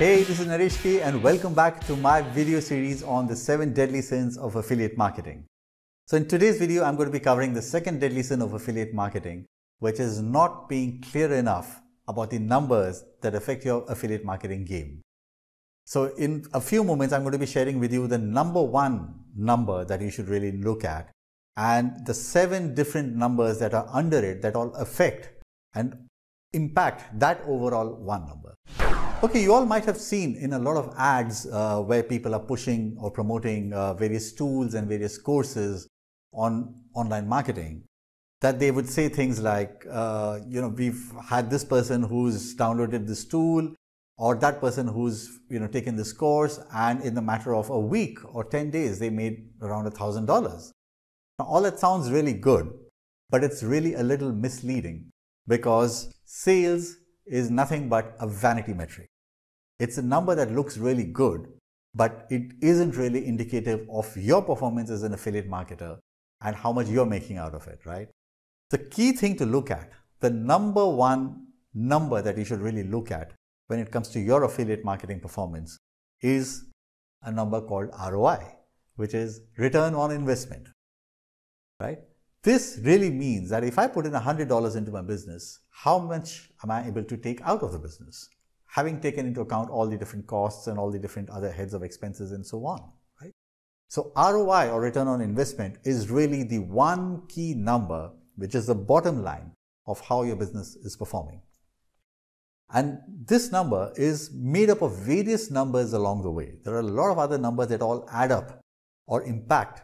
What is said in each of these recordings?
Hey, this is Naresh K and welcome back to my video series on the 7 deadly sins of affiliate marketing. So in today's video, I'm going to be covering the second deadly sin of affiliate marketing, which is not being clear enough about the numbers that affect your affiliate marketing game. So in a few moments, I'm going to be sharing with you the number one number that you should really look at and the seven different numbers that are under it that all affect and impact that overall one number. Okay, you all might have seen in a lot of ads uh, where people are pushing or promoting uh, various tools and various courses on online marketing that they would say things like, uh, you know, we've had this person who's downloaded this tool or that person who's, you know, taken this course and in the matter of a week or 10 days, they made around a thousand dollars. Now, all that sounds really good, but it's really a little misleading because sales is nothing but a vanity metric. It's a number that looks really good, but it isn't really indicative of your performance as an affiliate marketer and how much you're making out of it, right? The key thing to look at, the number one number that you should really look at when it comes to your affiliate marketing performance is a number called ROI, which is return on investment, right? This really means that if I put in $100 into my business, how much am I able to take out of the business? Having taken into account all the different costs and all the different other heads of expenses and so on, right? So ROI or return on investment is really the one key number, which is the bottom line of how your business is performing. And this number is made up of various numbers along the way. There are a lot of other numbers that all add up or impact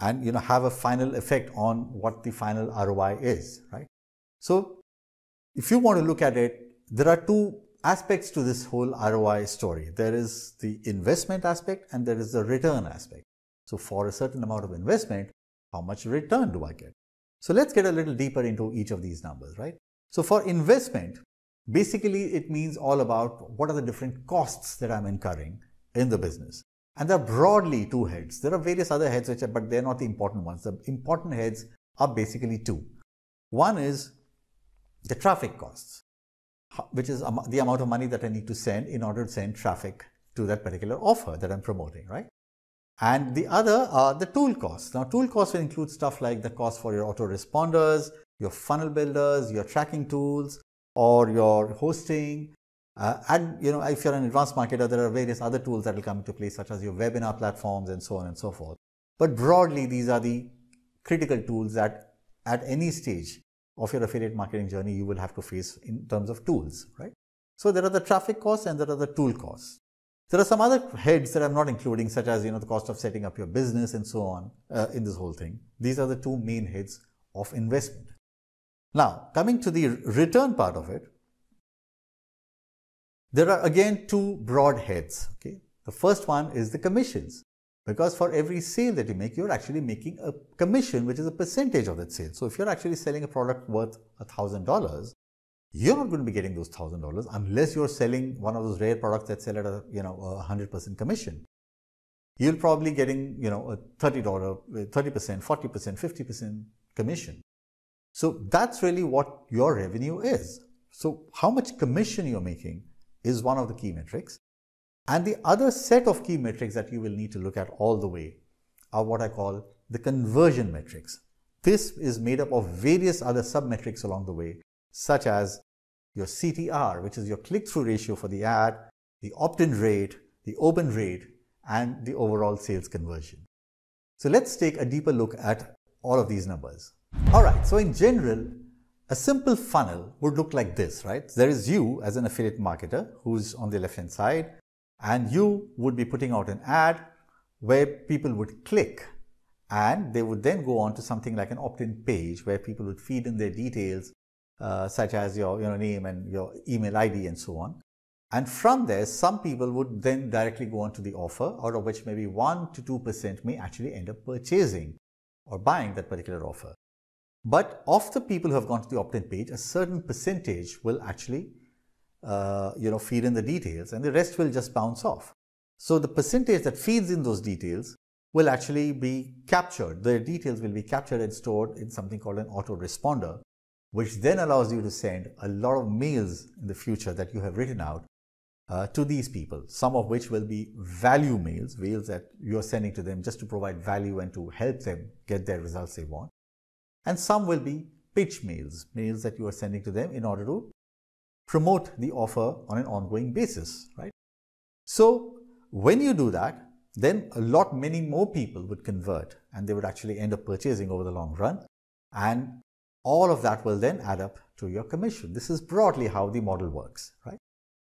and you know have a final effect on what the final ROI is, right? So if you want to look at it, there are two aspects to this whole ROI story. There is the investment aspect and there is the return aspect. So for a certain amount of investment, how much return do I get? So let's get a little deeper into each of these numbers, right? So for investment, basically it means all about what are the different costs that I'm incurring in the business. And there are broadly two heads. There are various other heads, which are, but they're not the important ones. The important heads are basically two. One is the traffic costs, which is the amount of money that I need to send in order to send traffic to that particular offer that I'm promoting, right? And the other are the tool costs. Now, tool costs will include stuff like the cost for your autoresponders, your funnel builders, your tracking tools, or your hosting, uh, and you know, if you're an advanced marketer, there are various other tools that will come into play, such as your webinar platforms and so on and so forth. But broadly, these are the critical tools that at any stage of your affiliate marketing journey, you will have to face in terms of tools, right? So there are the traffic costs and there are the tool costs. There are some other heads that I'm not including, such as you know the cost of setting up your business and so on uh, in this whole thing. These are the two main heads of investment. Now, coming to the return part of it, there are again two broad heads. Okay, the first one is the commissions because for every sale that you make, you're actually making a commission, which is a percentage of that sale. So if you're actually selling a product worth a thousand dollars, you're not going to be getting those thousand dollars unless you're selling one of those rare products that sell at a you know a hundred percent commission. You'll probably getting you know a thirty dollar, thirty percent, forty percent, fifty percent commission. So that's really what your revenue is. So how much commission you're making is one of the key metrics. And the other set of key metrics that you will need to look at all the way are what I call the conversion metrics. This is made up of various other sub-metrics along the way, such as your CTR, which is your click-through ratio for the ad, the opt-in rate, the open rate, and the overall sales conversion. So let's take a deeper look at all of these numbers. All right, so in general, a simple funnel would look like this, right? There is you as an affiliate marketer who's on the left hand side and you would be putting out an ad where people would click and they would then go on to something like an opt-in page where people would feed in their details uh, such as your, your name and your email ID and so on. And from there, some people would then directly go on to the offer, out of which maybe 1 to 2% may actually end up purchasing or buying that particular offer. But of the people who have gone to the opt-in page, a certain percentage will actually, uh, you know, feed in the details and the rest will just bounce off. So the percentage that feeds in those details will actually be captured. The details will be captured and stored in something called an autoresponder, which then allows you to send a lot of mails in the future that you have written out uh, to these people, some of which will be value mails, mails that you're sending to them just to provide value and to help them get their results they want. And some will be pitch mails, mails that you are sending to them in order to promote the offer on an ongoing basis, right? So when you do that, then a lot many more people would convert and they would actually end up purchasing over the long run. And all of that will then add up to your commission. This is broadly how the model works, right?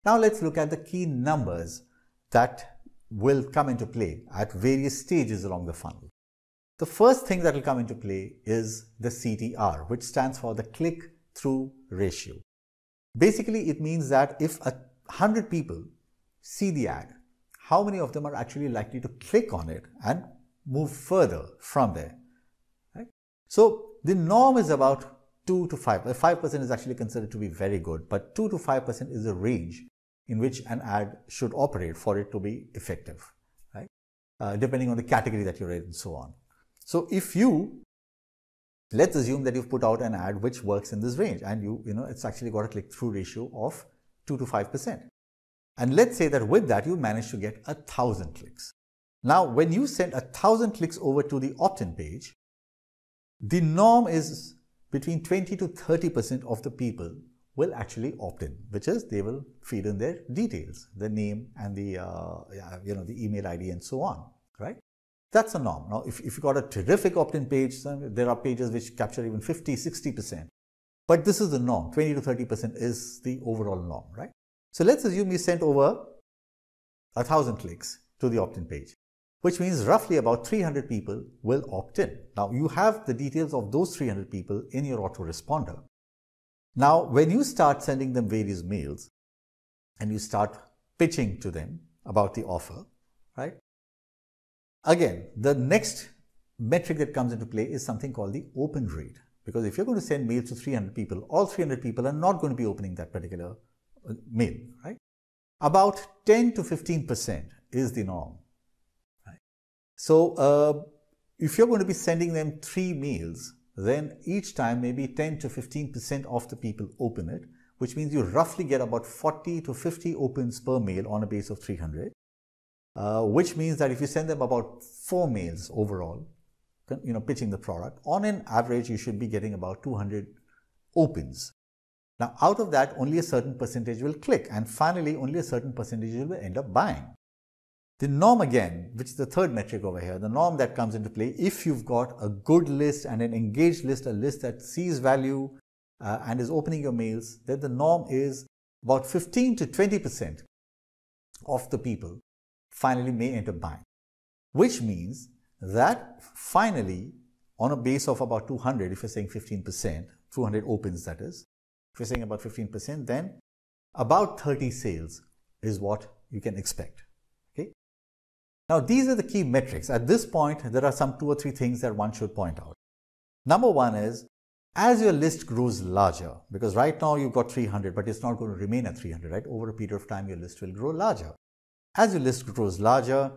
Now let's look at the key numbers that will come into play at various stages along the funnel. The first thing that will come into play is the CTR, which stands for the click-through ratio. Basically, it means that if a hundred people see the ad, how many of them are actually likely to click on it and move further from there? Right? So the norm is about 2 to 5. 5% is actually considered to be very good, but 2 to 5% is a range in which an ad should operate for it to be effective, right? Uh, depending on the category that you're in and so on. So if you, let's assume that you've put out an ad which works in this range and you, you know, it's actually got a click-through ratio of 2 to 5%. And let's say that with that, you manage to get a thousand clicks. Now, when you send a thousand clicks over to the opt-in page, the norm is between 20 to 30% of the people will actually opt in, which is they will feed in their details, the name and the, uh, you know, the email ID and so on? That's a norm. Now, if, if you've got a terrific opt-in page, there are pages which capture even 50, 60%. But this is the norm. 20 to 30% is the overall norm, right? So let's assume you sent over a thousand clicks to the opt-in page, which means roughly about 300 people will opt in. Now you have the details of those 300 people in your autoresponder. Now, when you start sending them various mails and you start pitching to them about the offer, right? Again, the next metric that comes into play is something called the open rate. Because if you're going to send mails to 300 people, all 300 people are not going to be opening that particular uh, mail, right? About 10 to 15% is the norm. Right? So, uh, if you're going to be sending them three mails then each time maybe 10 to 15% of the people open it, which means you roughly get about 40 to 50 opens per mail on a base of 300, uh, which means that if you send them about four mails overall, you know, pitching the product, on an average, you should be getting about 200 opens. Now, out of that, only a certain percentage will click, and finally, only a certain percentage will end up buying. The norm again, which is the third metric over here, the norm that comes into play, if you've got a good list and an engaged list, a list that sees value uh, and is opening your mails, then the norm is about 15 to 20% of the people finally may end up buying. Which means that finally, on a base of about 200, if you're saying 15%, 200 opens that is, if you're saying about 15%, then about 30 sales is what you can expect. Okay. Now, these are the key metrics. At this point, there are some two or three things that one should point out. Number one is as your list grows larger, because right now you've got 300, but it's not going to remain at 300, right? Over a period of time, your list will grow larger. As your list grows larger,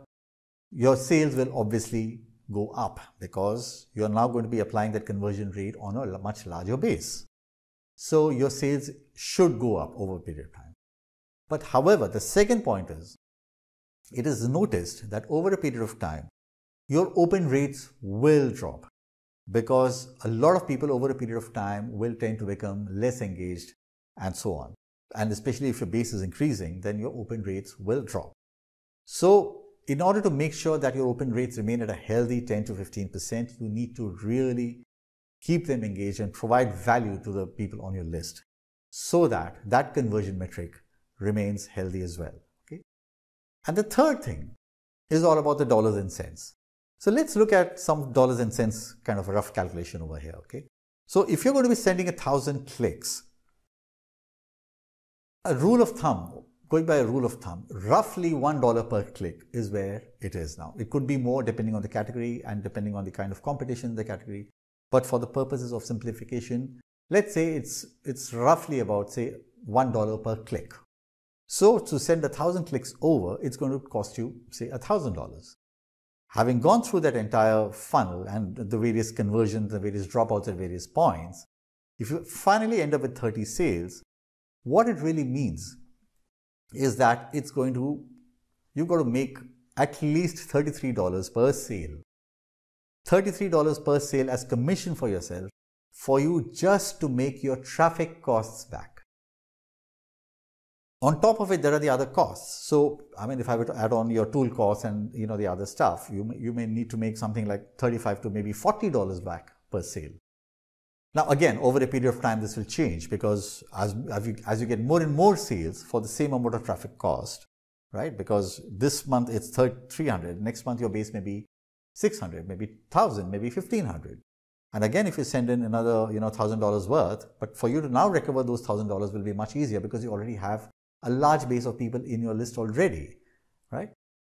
your sales will obviously go up because you're now going to be applying that conversion rate on a much larger base. So your sales should go up over a period of time. But however, the second point is it is noticed that over a period of time, your open rates will drop because a lot of people over a period of time will tend to become less engaged and so on. And especially if your base is increasing, then your open rates will drop. So in order to make sure that your open rates remain at a healthy 10 to 15%, you need to really keep them engaged and provide value to the people on your list so that that conversion metric remains healthy as well. Okay? And the third thing is all about the dollars and cents. So let's look at some dollars and cents kind of rough calculation over here, okay? So if you're going to be sending a thousand clicks, a rule of thumb, going by a rule of thumb, roughly $1 per click is where it is now. It could be more depending on the category and depending on the kind of competition in the category. But for the purposes of simplification, let's say it's, it's roughly about, say, $1 per click, so to send a thousand clicks over, it's going to cost you, say, a thousand dollars. Having gone through that entire funnel and the various conversions, the various dropouts at various points, if you finally end up with 30 sales, what it really means is that it's going to, you've got to make at least $33 per sale. $33 per sale as commission for yourself for you just to make your traffic costs back. On top of it, there are the other costs. So, I mean, if I were to add on your tool costs and you know the other stuff, you may, you may need to make something like 35 to maybe $40 back per sale. Now, again, over a period of time, this will change because as, as, you, as you get more and more sales for the same amount of traffic cost, right? Because this month it's 300, next month your base may be 600, maybe 1000, maybe 1500. And again, if you send in another, you know, $1,000 worth, but for you to now recover those $1,000 will be much easier because you already have a large base of people in your list already, right?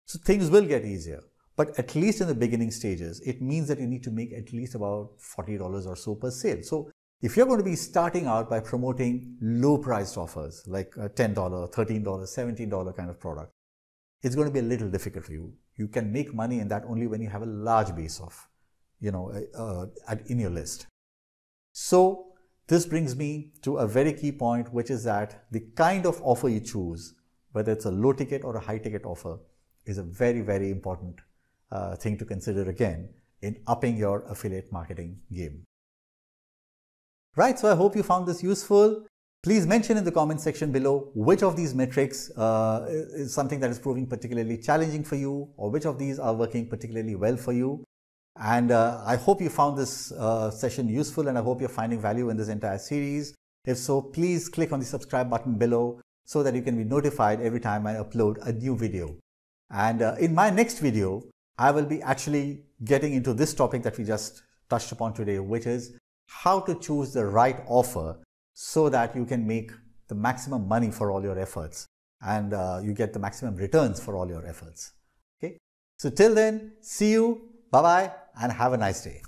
So things will get easier. But at least in the beginning stages, it means that you need to make at least about $40 or so per sale. So if you're going to be starting out by promoting low priced offers like $10, $13, $17 kind of product, it's going to be a little difficult for you. You can make money in that only when you have a large base of, you know, uh, in your list. So this brings me to a very key point, which is that the kind of offer you choose, whether it's a low ticket or a high ticket offer, is a very, very important uh, thing to consider again in upping your affiliate marketing game. Right, so I hope you found this useful. Please mention in the comment section below which of these metrics uh, is something that is proving particularly challenging for you or which of these are working particularly well for you. And uh, I hope you found this uh, session useful and I hope you're finding value in this entire series. If so, please click on the subscribe button below so that you can be notified every time I upload a new video. And uh, in my next video, I will be actually getting into this topic that we just touched upon today, which is how to choose the right offer so that you can make the maximum money for all your efforts and uh, you get the maximum returns for all your efforts. Okay. So till then, see you. Bye bye and have a nice day.